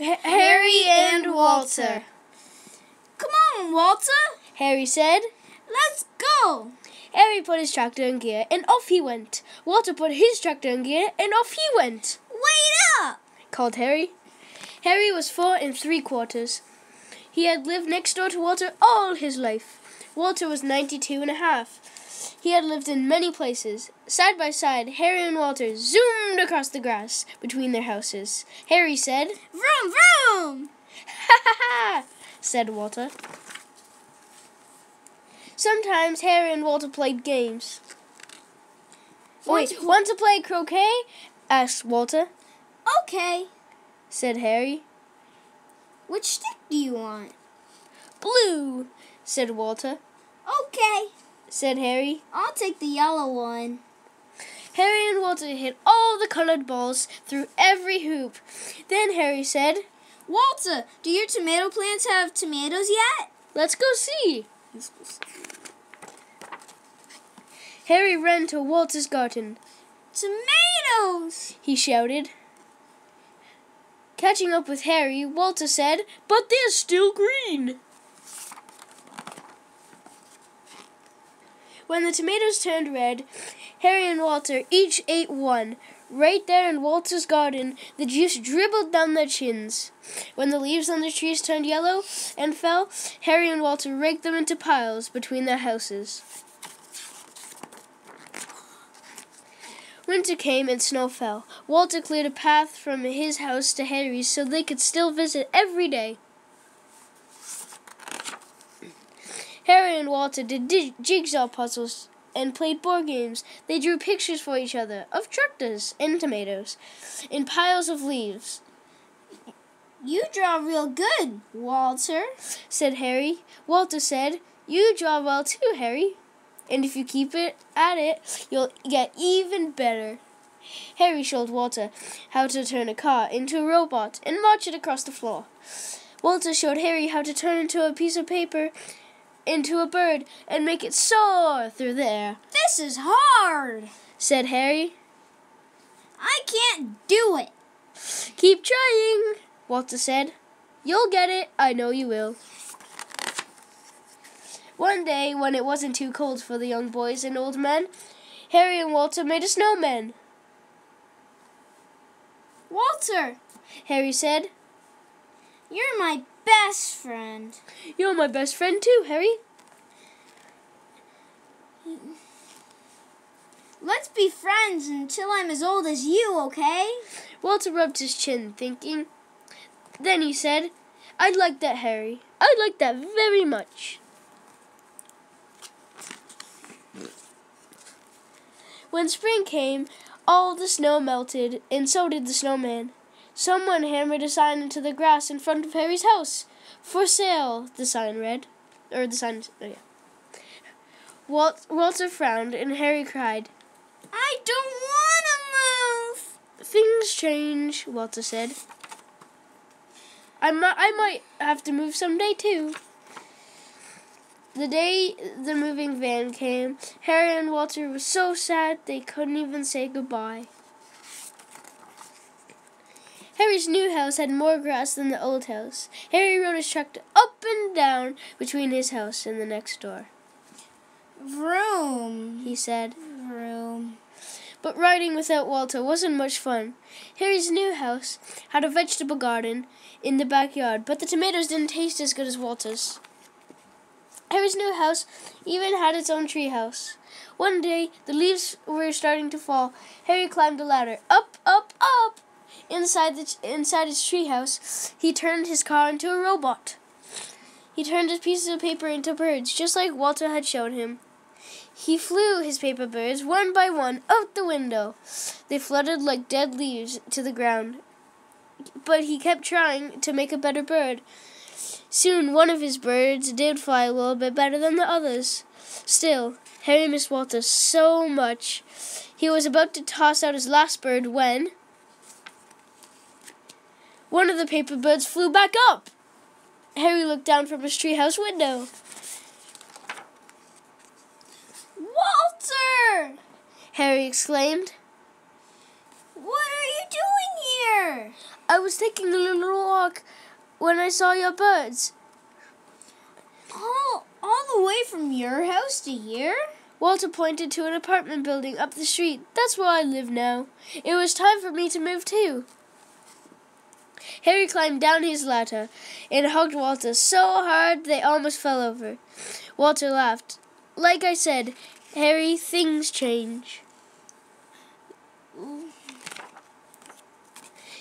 Harry and Walter. Come on, Walter. Harry said. Let's go. Harry put his tractor in gear and off he went. Walter put his tractor in gear and off he went. Wait up! called Harry. Harry was four and three quarters. He had lived next door to Walter all his life. Walter was ninety-two and a half. He had lived in many places. Side by side, Harry and Walter zoomed across the grass between their houses. Harry said, Vroom, vroom! Ha ha ha, said Walter. Sometimes Harry and Walter played games. Want Wait, to- want to play croquet? asked Walter. Okay. Said Harry. Which stick do you want? Blue, said Walter. Okay. Said Harry. I'll take the yellow one. Harry and Walter hit all the colored balls through every hoop. Then Harry said, Walter, do your tomato plants have tomatoes yet? Let's go see. Harry ran to Walter's garden. Tomatoes! He shouted. Catching up with Harry, Walter said, But they're still green. When the tomatoes turned red, Harry and Walter each ate one. Right there in Walter's garden, the juice dribbled down their chins. When the leaves on the trees turned yellow and fell, Harry and Walter raked them into piles between their houses. Winter came and snow fell. Walter cleared a path from his house to Harry's so they could still visit every day. And Walter did dig- jigsaw puzzles and played board games. They drew pictures for each other of tractors and tomatoes in piles of leaves, You draw real good, Walter. said Harry. Walter said, You draw well too, Harry. And if you keep it at it, you'll get even better. Harry showed Walter how to turn a car into a robot and march it across the floor. Walter showed Harry how to turn into a piece of paper into a bird and make it soar through the air, This is hard. said Harry. I can't do it. Keep trying, Walter said. You'll get it, I know you will. One day, when it wasn't too cold for the young boys and old men, Harry and Walter made a snowman. Walter, Harry said, you're my best friend. You're my best friend too, Harry. Let's be friends until I'm as old as you, okay? Walter rubbed his chin, thinking. Then he said, I'd like that, Harry. I'd like that very much. When spring came, all the snow melted, and so did the snowman. Someone hammered a sign into the grass in front of Harry's house. For sale, the sign read. Or the sign, oh yeah. Walt, Walter frowned, and Harry cried. I don't want to move. Things change, Walter said. I might, I might have to move someday too. The day the moving van came, Harry and Walter were so sad they couldn't even say goodbye. Harry's new house had more grass than the old house. Harry rode his tractor up and down between his house and the next door. Vroom. He said. Vroom. But riding without Walter wasn't much fun. Harry's new house had a vegetable garden in the backyard, but the tomatoes didn't taste as good as Walter's. Harry's new house even had its own tree house. One day, the leaves were starting to fall. Harry climbed a ladder, up, up, up. Inside the inside his treehouse, he turned his car into a robot. He turned his pieces of paper into birds, just like Walter had shown him. He flew his paper birds one by one out the window. They fluttered like dead leaves to the ground. But he kept trying to make a better bird. Soon one of his birds did fly a little bit better than the others. Still, Harry missed Walter so much. He was about to toss out his last bird when one of the paper birds flew back up. Harry looked down from his treehouse window. Walter! Harry exclaimed. What are you doing here? I was taking a little walk when I saw your birds. All, all the way from your house to here? Walter pointed to an apartment building up the street. That's where I live now. It was time for me to move too. Harry climbed down his ladder and hugged Walter so hard they almost fell over. Walter laughed. Like I said, Harry, things change.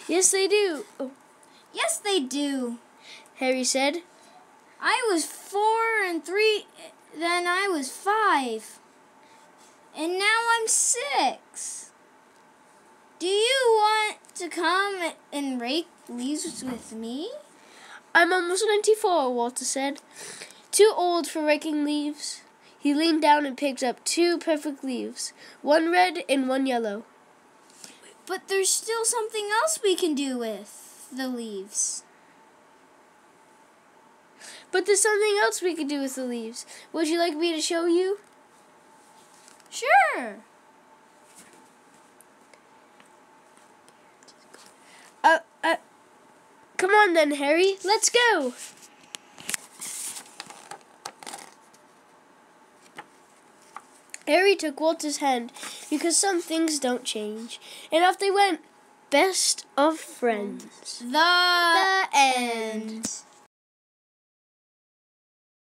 Yes, they do. Oh, Yes, they do. Harry said. I was four and three, then I was five. And now I'm six. Do you want to come and rake leaves with me? I'm almost 94, Walter said. Too old for raking leaves. He leaned down and picked up two perfect leaves, one red and one yellow. But there's still something else we can do with the leaves. But there's something else we could do with the leaves. Would you like me to show you? Sure. On then, Harry. Let's go. Harry took Walter's hand because some things don't change, and off they went, best of friends. The, end.